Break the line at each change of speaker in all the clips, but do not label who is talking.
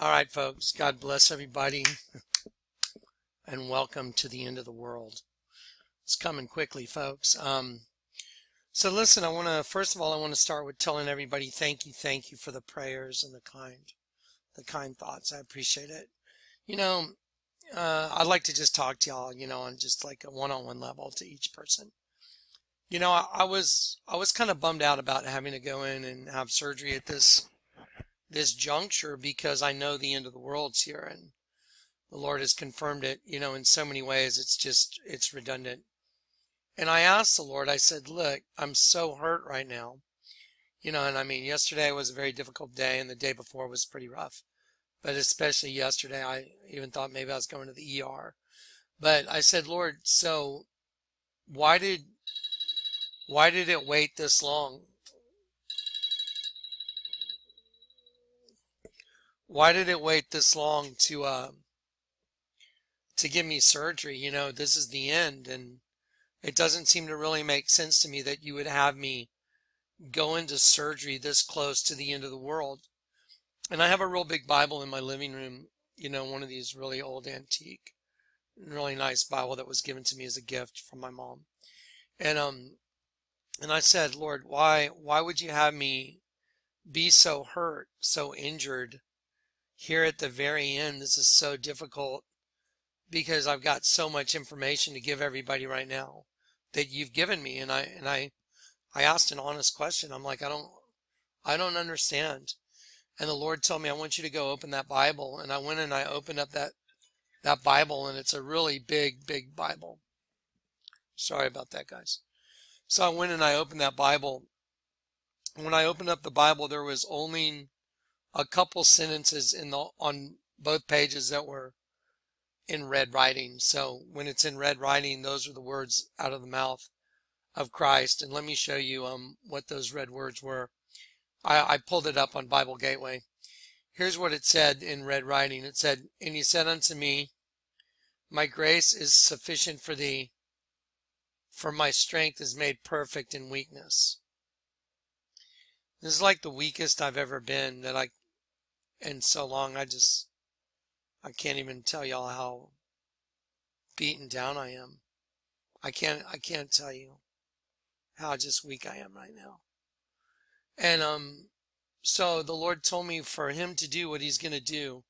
All right, folks. God bless everybody. and welcome to the end of the world. It's coming quickly, folks. Um, so listen, I want to, first of all, I want to start with telling everybody thank you, thank you for the prayers and the kind, the kind thoughts. I appreciate it. You know, uh, I'd like to just talk to y'all, you know, on just like a one-on-one level to each person. You know, I, I was, I was kind of bummed out about having to go in and have surgery at this this juncture because I know the end of the world's here and the Lord has confirmed it, you know, in so many ways. It's just, it's redundant. And I asked the Lord, I said, look, I'm so hurt right now. You know, and I mean, yesterday was a very difficult day and the day before was pretty rough. But especially yesterday, I even thought maybe I was going to the ER. But I said, Lord, so why did, why did it wait this long? Why did it wait this long to uh, to give me surgery? You know, this is the end, and it doesn't seem to really make sense to me that you would have me go into surgery this close to the end of the world. And I have a real big Bible in my living room, you know, one of these really old antique, really nice Bible that was given to me as a gift from my mom. And um and I said, Lord, why why would you have me be so hurt, so injured here at the very end, this is so difficult because I've got so much information to give everybody right now that you've given me. And I, and I, I asked an honest question. I'm like, I don't, I don't understand. And the Lord told me, I want you to go open that Bible. And I went and I opened up that, that Bible and it's a really big, big Bible. Sorry about that, guys. So I went and I opened that Bible. When I opened up the Bible, there was only a couple sentences in the on both pages that were in red writing. So when it's in red writing, those are the words out of the mouth of Christ. And let me show you um what those red words were. I, I pulled it up on Bible Gateway. Here's what it said in red writing. It said, And he said unto me, My grace is sufficient for thee, for my strength is made perfect in weakness. This is like the weakest I've ever been that I, in so long, I just, I can't even tell y'all how beaten down I am. I can't, I can't tell you how just weak I am right now. And, um, so the Lord told me for him to do what he's going to do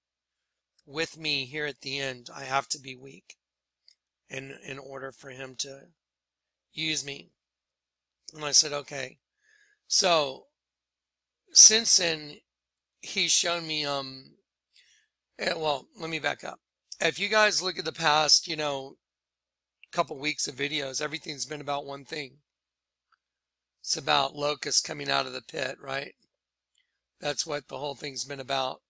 with me here at the end, I have to be weak in, in order for him to use me. And I said, okay. So since then, he's shown me, um, eh, well, let me back up. If you guys look at the past, you know, couple weeks of videos, everything's been about one thing. It's about locusts coming out of the pit, right? That's what the whole thing's been about.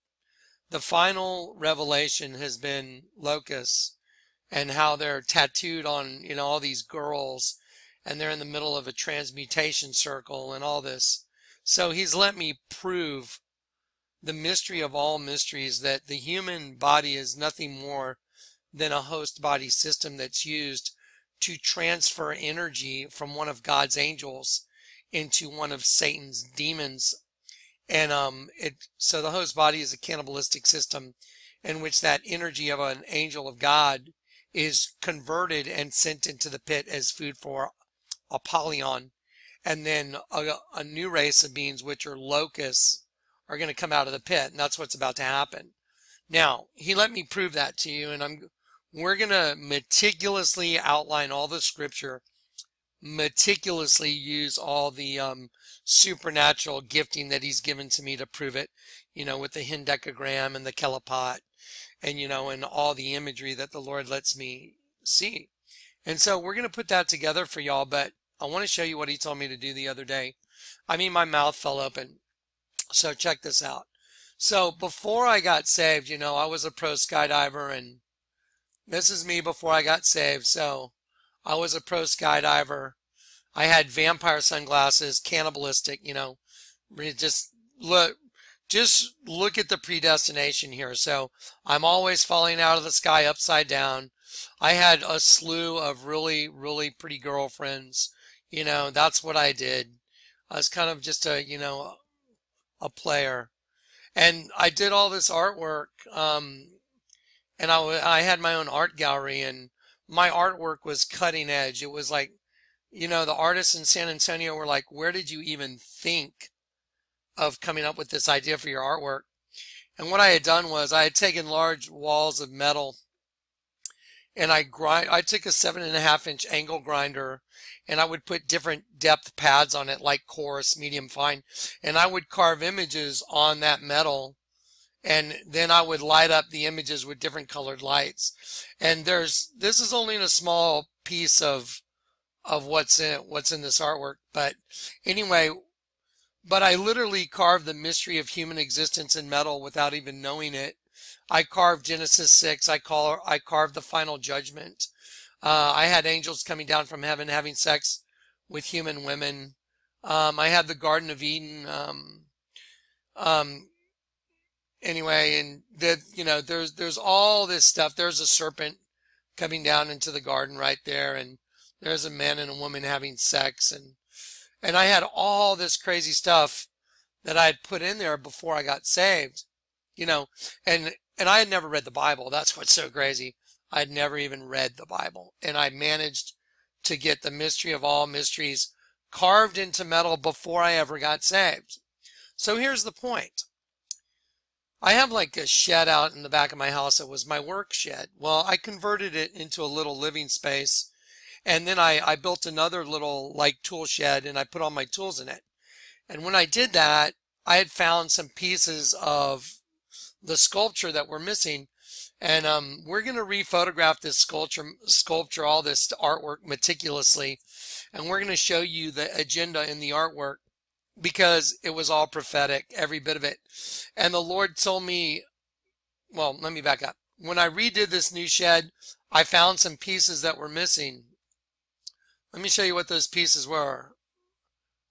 The final revelation has been locusts and how they're tattooed on, you know, all these girls and they're in the middle of a transmutation circle and all this. So he's let me prove the mystery of all mysteries that the human body is nothing more than a host body system that's used to transfer energy from one of God's angels into one of Satan's demons. And um, it so the host body is a cannibalistic system in which that energy of an angel of God is converted and sent into the pit as food for Apollyon and then a, a new race of beings, which are locusts, are going to come out of the pit, and that's what's about to happen. Now, he let me prove that to you, and I'm we're going to meticulously outline all the scripture, meticulously use all the um, supernatural gifting that he's given to me to prove it, you know, with the hendecagram and the kelipot, and, you know, and all the imagery that the Lord lets me see. And so we're going to put that together for y'all, but I want to show you what he told me to do the other day. I mean, my mouth fell open. So check this out. So before I got saved, you know, I was a pro skydiver and this is me before I got saved. So I was a pro skydiver. I had vampire sunglasses, cannibalistic, you know, just look, just look at the predestination here. So I'm always falling out of the sky upside down. I had a slew of really, really pretty girlfriends. You know, that's what I did. I was kind of just a, you know, a player. And I did all this artwork, um, and I, I had my own art gallery, and my artwork was cutting edge. It was like, you know, the artists in San Antonio were like, where did you even think of coming up with this idea for your artwork? And what I had done was I had taken large walls of metal and I grind, I took a seven and a half inch angle grinder and I would put different depth pads on it, like coarse, medium, fine. And I would carve images on that metal. And then I would light up the images with different colored lights. And there's, this is only in a small piece of, of what's in, what's in this artwork. But anyway, but I literally carved the mystery of human existence in metal without even knowing it. I carved Genesis 6. I call I carved the final judgment. Uh, I had angels coming down from heaven having sex with human women. Um, I had the Garden of Eden. Um, um, anyway, and you know there's there's all this stuff. There's a serpent coming down into the garden right there, and there's a man and a woman having sex, and and I had all this crazy stuff that I had put in there before I got saved, you know, and, and I had never read the Bible. That's what's so crazy. I had never even read the Bible and I managed to get the mystery of all mysteries carved into metal before I ever got saved. So here's the point. I have like a shed out in the back of my house that was my work shed. Well, I converted it into a little living space and then I, I built another little like tool shed and I put all my tools in it. And when I did that, I had found some pieces of the sculpture that we're missing. And um, we're going to rephotograph this sculpture, sculpture, all this artwork meticulously. And we're going to show you the agenda in the artwork because it was all prophetic, every bit of it. And the Lord told me, well, let me back up. When I redid this new shed, I found some pieces that were missing. Let me show you what those pieces were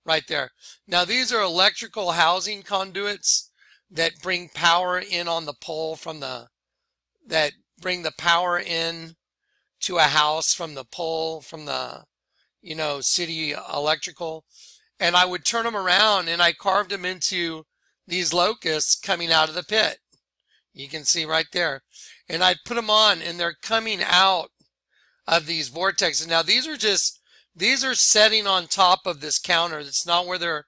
right there. Now these are electrical housing conduits that bring power in on the pole from the, that bring the power in to a house from the pole from the, you know, city electrical. And I would turn them around and I carved them into these locusts coming out of the pit. You can see right there. And I'd put them on and they're coming out of these vortexes. Now these are just these are setting on top of this counter. That's not where they're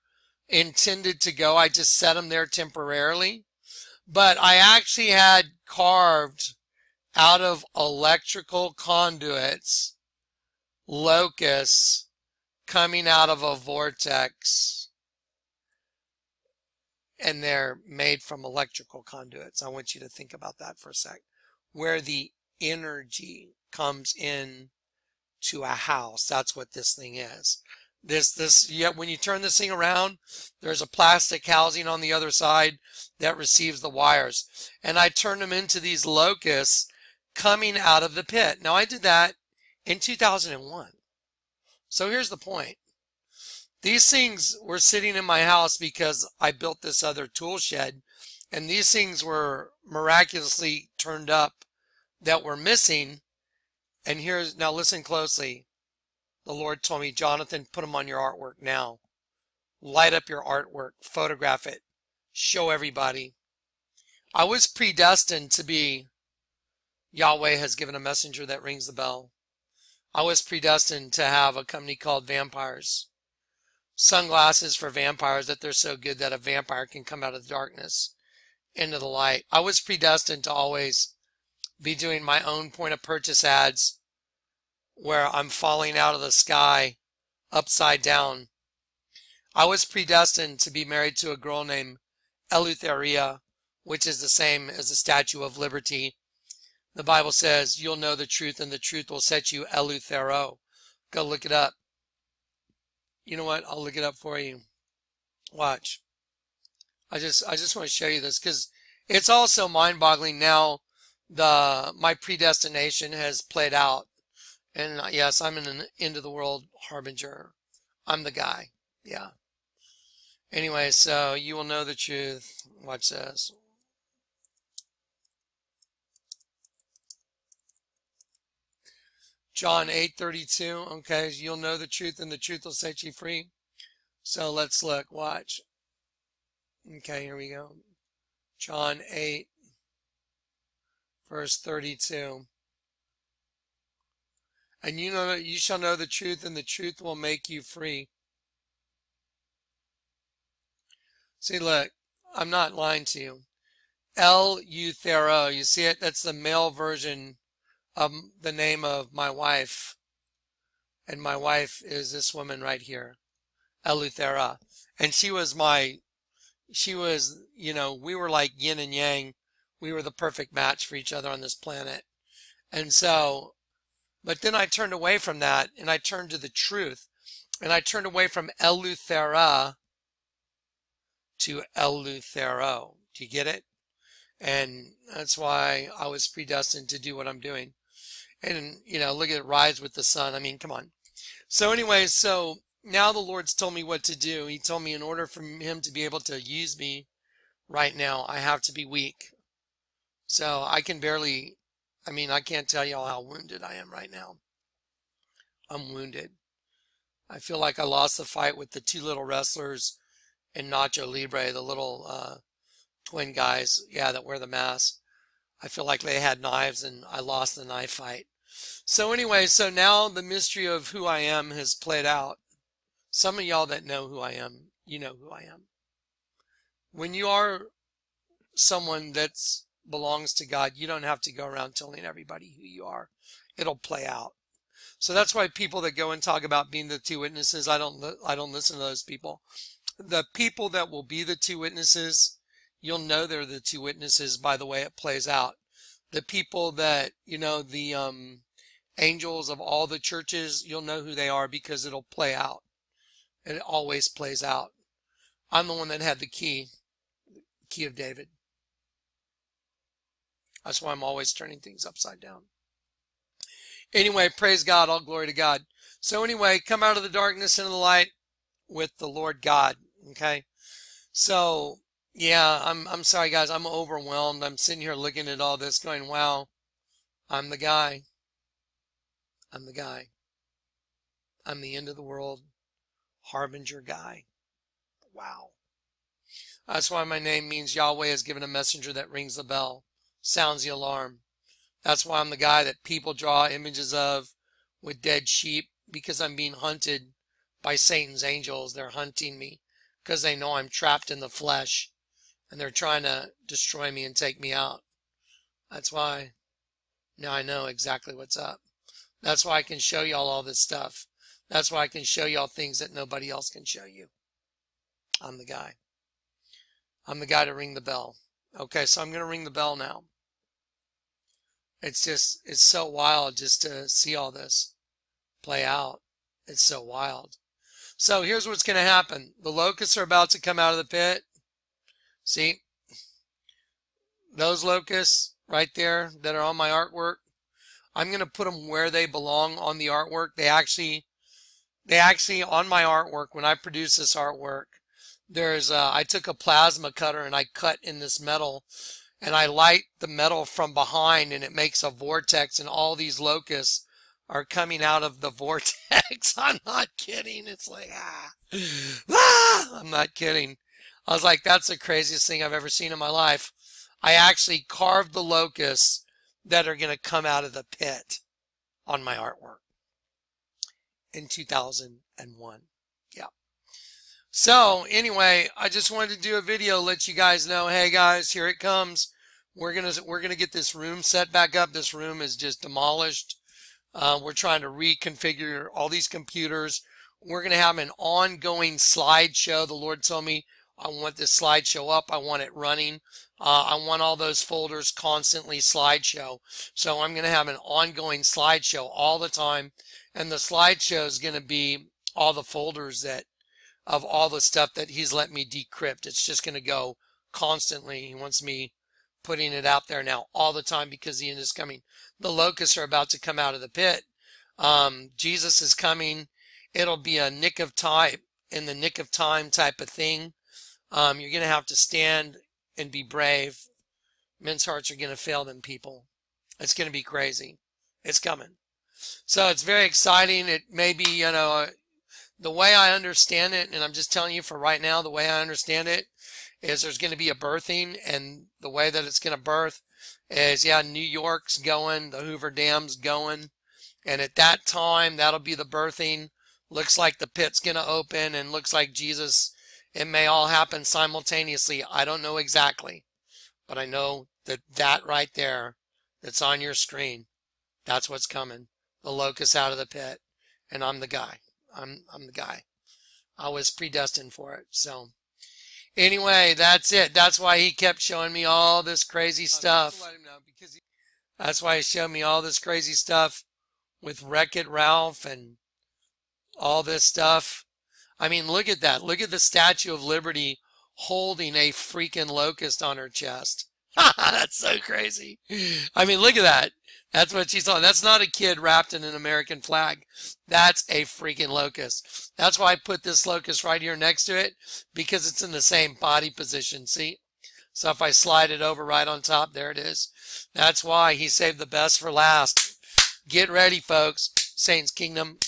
intended to go. I just set them there temporarily. But I actually had carved out of electrical conduits locusts coming out of a vortex and they're made from electrical conduits. I want you to think about that for a sec. Where the energy comes in to a house. That's what this thing is. This, this, yet when you turn this thing around, there's a plastic housing on the other side that receives the wires. And I turned them into these locusts coming out of the pit. Now I did that in 2001. So here's the point. These things were sitting in my house because I built this other tool shed and these things were miraculously turned up that were missing and here's, now listen closely. The Lord told me, Jonathan, put them on your artwork now. Light up your artwork, photograph it, show everybody. I was predestined to be, Yahweh has given a messenger that rings the bell. I was predestined to have a company called Vampires. Sunglasses for vampires that they're so good that a vampire can come out of the darkness into the light. I was predestined to always be doing my own point of purchase ads where I'm falling out of the sky upside down. I was predestined to be married to a girl named Eleutheria, which is the same as the Statue of Liberty. The Bible says, You'll know the truth, and the truth will set you Eleuthero. Go look it up. You know what? I'll look it up for you. Watch. I just I just want to show you this because it's also mind-boggling now the my predestination has played out. And uh, yes, I'm an end of the world harbinger. I'm the guy. Yeah. Anyway, so you will know the truth. Watch this. John 8:32. Okay, you'll know the truth and the truth will set you free. So let's look. Watch. Okay, here we go. John 8, verse 32. And you know you shall know the truth, and the truth will make you free. See, look, I'm not lying to you. Eleuthero, you see it? That's the male version of the name of my wife. And my wife is this woman right here, Eleuthera. And she was my, she was, you know, we were like yin and yang. We were the perfect match for each other on this planet. And so, but then I turned away from that and I turned to the truth. And I turned away from Eleuthera to Eleuthero. Do you get it? And that's why I was predestined to do what I'm doing. And, you know, look at it Rise with the Sun. I mean, come on. So anyway, so now the Lord's told me what to do. He told me in order for him to be able to use me right now, I have to be weak. So I can barely, I mean, I can't tell you all how wounded I am right now. I'm wounded. I feel like I lost the fight with the two little wrestlers and Nacho Libre, the little uh, twin guys, yeah, that wear the mask. I feel like they had knives and I lost the knife fight. So anyway, so now the mystery of who I am has played out. Some of y'all that know who I am, you know who I am. When you are someone that belongs to God, you don't have to go around telling everybody who you are. It'll play out. So that's why people that go and talk about being the two witnesses, I don't, I don't listen to those people the people that will be the two witnesses, you'll know they're the two witnesses by the way it plays out. The people that, you know, the um, angels of all the churches, you'll know who they are because it'll play out. And it always plays out. I'm the one that had the key, the key of David. That's why I'm always turning things upside down. Anyway, praise God, all glory to God. So anyway, come out of the darkness into the light with the Lord God. Okay. So yeah, I'm I'm sorry guys, I'm overwhelmed. I'm sitting here looking at all this going, wow, I'm the guy. I'm the guy. I'm the end of the world harbinger guy. Wow. That's why my name means Yahweh has given a messenger that rings the bell, sounds the alarm. That's why I'm the guy that people draw images of with dead sheep because I'm being hunted by Satan's angels. They're hunting me because they know I'm trapped in the flesh and they're trying to destroy me and take me out. That's why now I know exactly what's up. That's why I can show y'all all this stuff. That's why I can show y'all things that nobody else can show you. I'm the guy. I'm the guy to ring the bell. Okay, so I'm going to ring the bell now. It's just, it's so wild just to see all this play out. It's so wild. So here's what's going to happen. The locusts are about to come out of the pit. See? Those locusts right there that are on my artwork. I'm going to put them where they belong on the artwork. They actually, they actually, on my artwork, when I produce this artwork, there's, a, I took a plasma cutter and I cut in this metal and I light the metal from behind and it makes a vortex and all these locusts are coming out of the vortex. I'm not kidding. It's like, ah, ah, I'm not kidding. I was like, that's the craziest thing I've ever seen in my life. I actually carved the locusts that are going to come out of the pit on my artwork in 2001. So anyway, I just wanted to do a video, let you guys know, hey guys, here it comes. We're to, we're to get this room set back up. This room is just demolished. Uh, we're trying to reconfigure all these computers. We're to have an ongoing slideshow. The Lord told me I want this slideshow up. I want it running. Uh, I want all those folders constantly slideshow. So I'm to have an ongoing slideshow all the time. And the slideshow is to be all the folders that of all the stuff that he's let me decrypt. It's just going to go constantly. He wants me putting it out there now all the time because the end is coming. The locusts are about to come out of the pit. Um, Jesus is coming. It'll be a nick of time, in the nick of time type of thing. Um, you're going to have to stand and be brave. Men's hearts are going to fail them people. It's going to be crazy. It's coming. So it's very exciting. It may be, you know, the way I understand it, and I'm just telling you for right now, the way I understand it, is there's going to be a birthing, and the way that it's going to birth is yeah, New York's going, the Hoover Dam's going, and at that time that'll be the birthing. Looks like the pit's going to open, and looks like Jesus. It may all happen simultaneously. I don't know exactly, but I know that that right there, that's on your screen, that's what's coming. The locust out of the pit, and I'm the guy. I'm I'm the guy. I was predestined for it. So anyway, that's it. That's why he kept showing me all this crazy stuff. That's why he showed me all this crazy stuff with Wreck It Ralph and all this stuff. I mean, look at that. Look at the Statue of Liberty holding a freaking locust on her chest. That's so crazy. I mean, look at that. That's what she's on. That's not a kid wrapped in an American flag. That's a freaking locust. That's why I put this locust right here next to it because it's in the same body position. See? So if I slide it over right on top, there it is. That's why he saved the best for last. Get ready, folks. Satan's Kingdom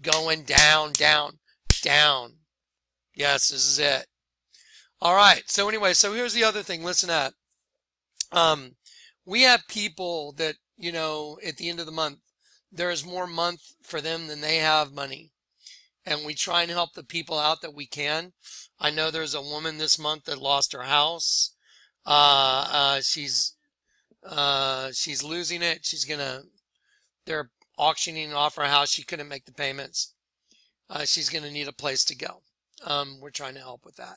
going down, down, down. Yes, this is it. All right. So anyway, so here's the other thing. Listen up. Um, we have people that you know, at the end of the month, there is more month for them than they have money. And we try and help the people out that we can. I know there's a woman this month that lost her house. Uh, uh, she's, uh, she's losing it. She's gonna, they're auctioning off her house. She couldn't make the payments. Uh, she's gonna need a place to go. Um, we're trying to help with that.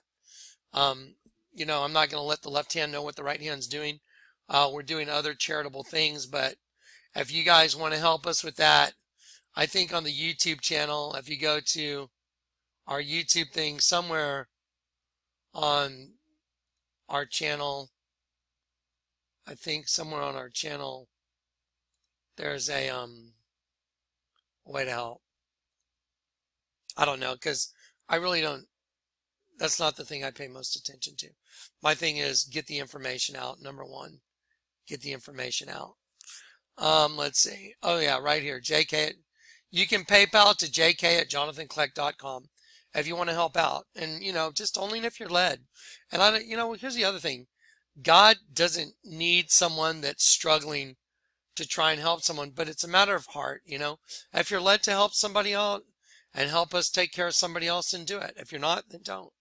Um, you know, I'm not gonna let the left hand know what the right hand's doing. Uh, we're doing other charitable things, but if you guys want to help us with that, I think on the YouTube channel, if you go to our YouTube thing somewhere on our channel, I think somewhere on our channel, there's a um, way to help. I don't know because I really don't. That's not the thing I pay most attention to. My thing is get the information out. Number one, get the information out. Um, let's see. Oh yeah, right here. JK. You can PayPal to JK at jonathankleck.com if you want to help out. And, you know, just only if you're led. And I, you know, here's the other thing. God doesn't need someone that's struggling to try and help someone, but it's a matter of heart, you know. If you're led to help somebody out and help us take care of somebody else, then do it. If you're not, then don't.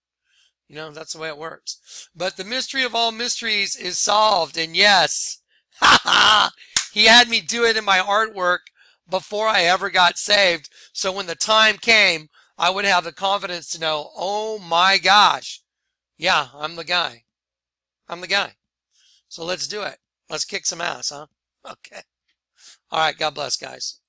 You know, that's the way it works. But the mystery of all mysteries is solved. And yes, ha ha, he had me do it in my artwork before I ever got saved. So when the time came, I would have the confidence to know, oh my gosh, yeah, I'm the guy. I'm the guy. So let's do it. Let's kick some ass, huh? Okay. All right. God bless, guys.